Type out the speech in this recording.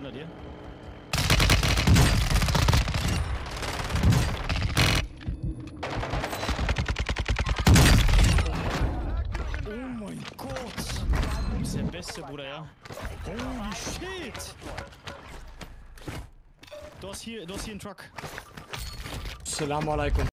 unter dir. Oh mein Gott! Du bist der Beste, Bruder, ja? Holy shit! Du hast hier, du hast hier einen Truck. Salam alaikum.